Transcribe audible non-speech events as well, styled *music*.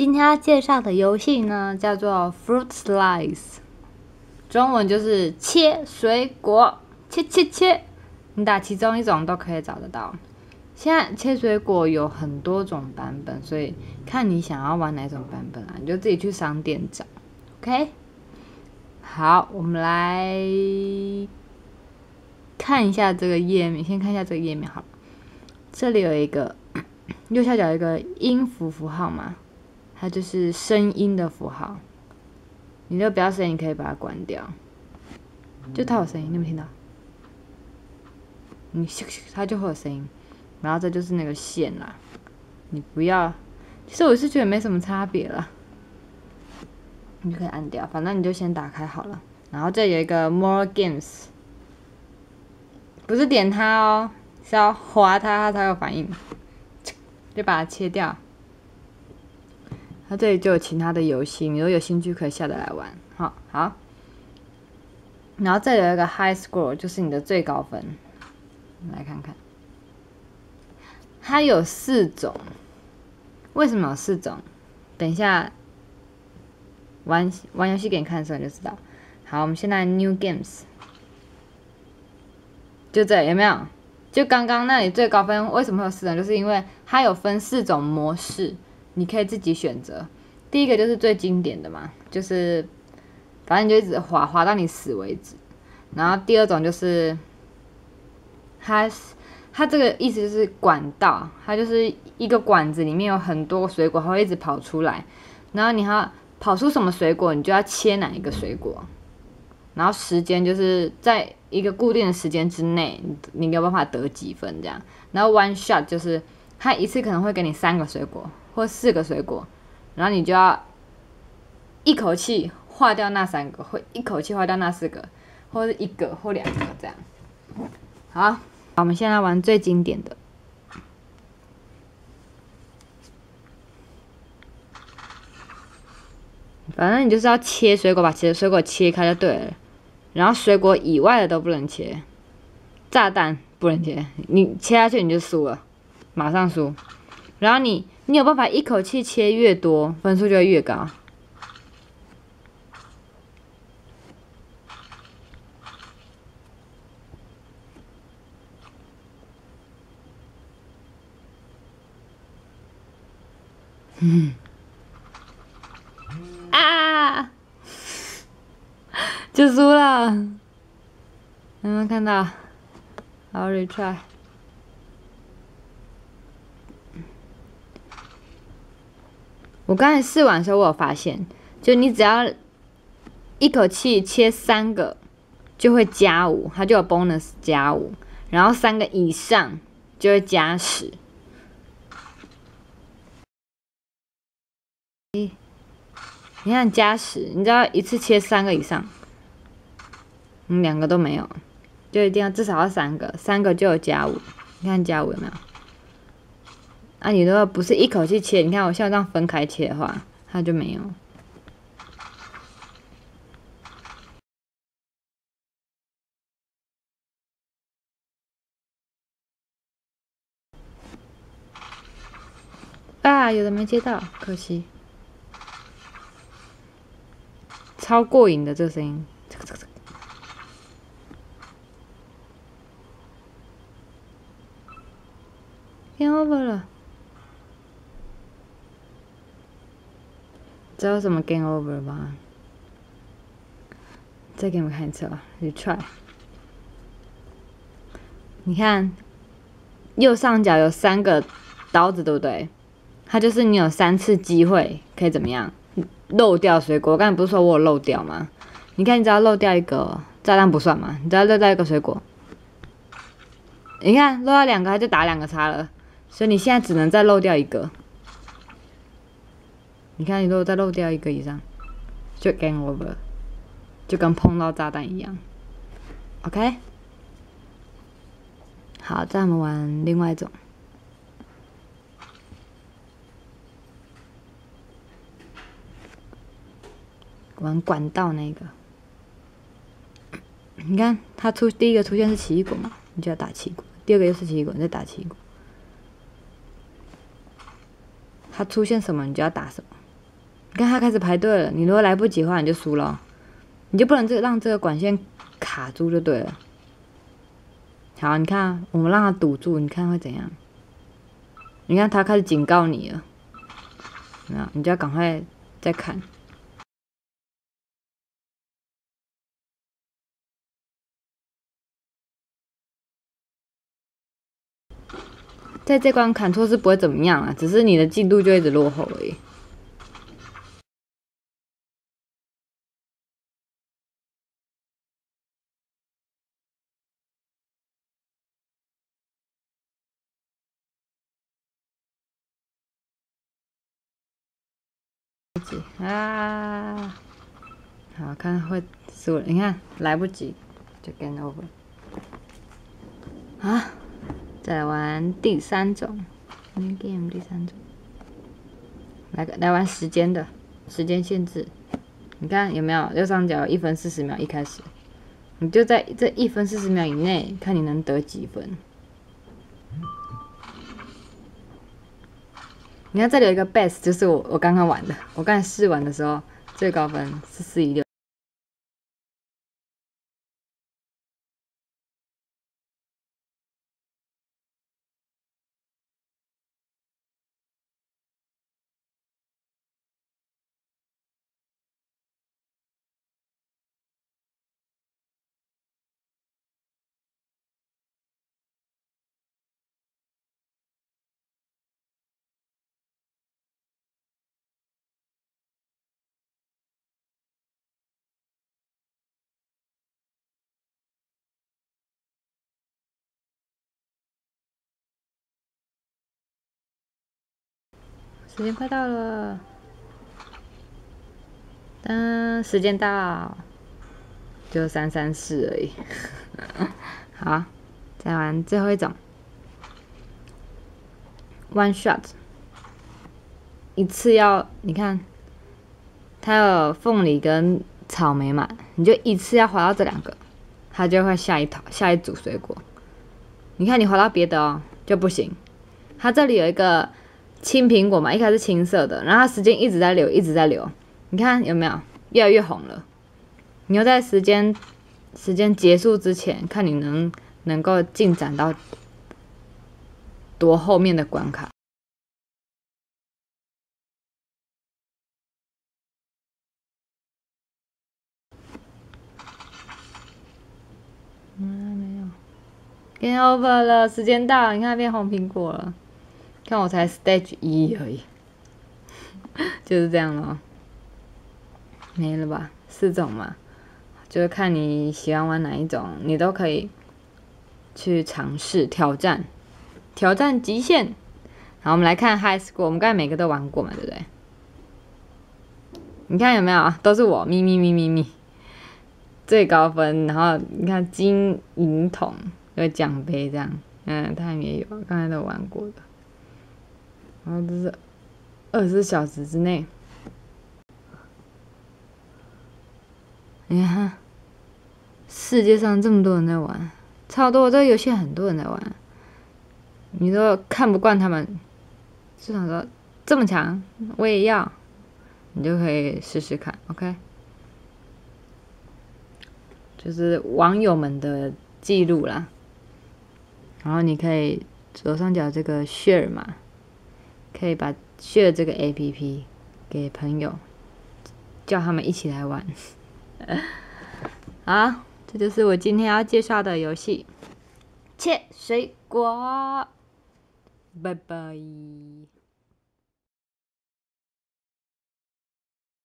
今天要介绍的游戏呢，叫做 Fruit Slice，中文就是切水果，切切切。你打其中一种都可以找得到。现在切水果有很多种版本，所以看你想要玩哪种版本啊，你就自己去商店找。OK，好，我们来看一下这个页面，先看一下这个页面好了。这里有一个 *coughs* 右下角有一个音符符号嘛，它就是声音的符号。你就不要声音，可以把它关掉。就它有声音，你有没有听到？你它就会有声音。然后这就是那个线啦，你不要，其实我是觉得没什么差别了，你就可以按掉，反正你就先打开好了。然后这有一个 More Games，不是点它哦，是要划它它才有反应，就把它切掉。它这里就有其他的游戏，你如果有兴趣可以下载来玩。好，好。然后这有一个 High Score，就是你的最高分，来看看。它有四种，为什么有四种？等一下玩玩游戏给你看的时候你就知道。好，我们现在 New Games，就这有没有？就刚刚那里最高分为什么会有四种？就是因为它有分四种模式，你可以自己选择。第一个就是最经典的嘛，就是反正你就一直滑滑到你死为止。然后第二种就是它。它这个意思就是管道，它就是一个管子，里面有很多水果，它会一直跑出来。然后你要跑出什么水果，你就要切哪一个水果。然后时间就是在一个固定的时间之内，你你有办法得几分这样。然后 one shot 就是它一次可能会给你三个水果或四个水果，然后你就要一口气划掉那三个，或一口气划掉那四个，或者一个或两个这样。好。我们现在玩最经典的，反正你就是要切水果，把切水果切开就对了。然后水果以外的都不能切，炸弹不能切，你切下去你就输了，马上输。然后你你有办法一口气切越多，分数就会越高。嗯，*laughs* 啊，就输了，有没有看到？好，retry。我刚才试完的时候，我有发现，就你只要一口气切三个，就会加五，它就有 bonus 加五，然后三个以上就会加十。你看加十，你知道一次切三个以上，嗯，两个都没有，就一定要至少要三个，三个就有加五。你看加五有没有？啊，你如果不是一口气切，你看我像这样分开切的话，它就没有。啊，有的没接到，可惜。超过瘾的这个声音，这个这个这个，game over 了，知道什么 game over 吗？再给你们看一次啊，retry。你看右上角有三个刀子，对不对？它就是你有三次机会可以怎么样？漏掉水果，我刚才不是说我有漏掉吗？你看，你只要漏掉一个炸弹不算嘛？你只要漏掉一个水果，你看漏掉两个，它就打两个叉了。所以你现在只能再漏掉一个。你看，你如果再漏掉一个以上，就 game over，就跟碰到炸弹一样。OK，好，再我们玩另外一种。玩管道那个，*coughs* 你看它出第一个出现是奇异果嘛，你就要打奇异果；第二个又是奇异果，你再打奇异果。它出现什么你就要打什么，你看他开始排队了，你如果来不及的话，你就输了，你就不能这让这个管线卡住就对了。好，你看我们让他堵住，你看会怎样？你看他开始警告你了，没有？你就要赶快再看。在这关砍错是不会怎么样啊，只是你的进度就一直落后而已。啊，好看会输了，你看来不及就 game over 啊。再来玩第三种，game 第三种，来个来玩时间的，时间限制，你看有没有？右上角一分四十秒一开始，你就在这一分四十秒以内，看你能得几分。你看这里有一个 best，就是我我刚刚玩的，我刚才试玩的时候最高分是四一六。时间快到了，嗯，时间到，就三三四而已。*laughs* 好，再玩最后一种，one shot，一次要你看，它有凤梨跟草莓嘛，你就一次要滑到这两个，它就会下一套下一组水果。你看你滑到别的哦就不行，它这里有一个。青苹果嘛，一开始青色的，然后它时间一直在流，一直在流。你看有没有越来越红了？你要在时间时间结束之前，看你能能够进展到多后面的关卡。嗯，没有，game over 了，时间到，你看变红苹果了。看我才 stage 一而已，*laughs* 就是这样咯，没了吧？四种嘛，就是看你喜欢玩哪一种，你都可以去尝试挑战，挑战极限。好，我们来看 high school，我们刚才每个都玩过嘛，对不对？你看有没有？都是我咪咪咪咪咪最高分，然后你看金银桶有奖杯这样，嗯，他们也有，刚才都玩过的。然后这是二十小时之内，你看，世界上这么多人在玩，超多这个游戏很多人在玩，你都看不惯他们，就想说这么强我也要，你就可以试试看，OK？就是网友们的记录啦，然后你可以左上角这个 share 嘛。可以把 share 这个 A P P 给朋友，叫他们一起来玩。*laughs* 啊，这就是我今天要介绍的游戏——切水果。拜拜。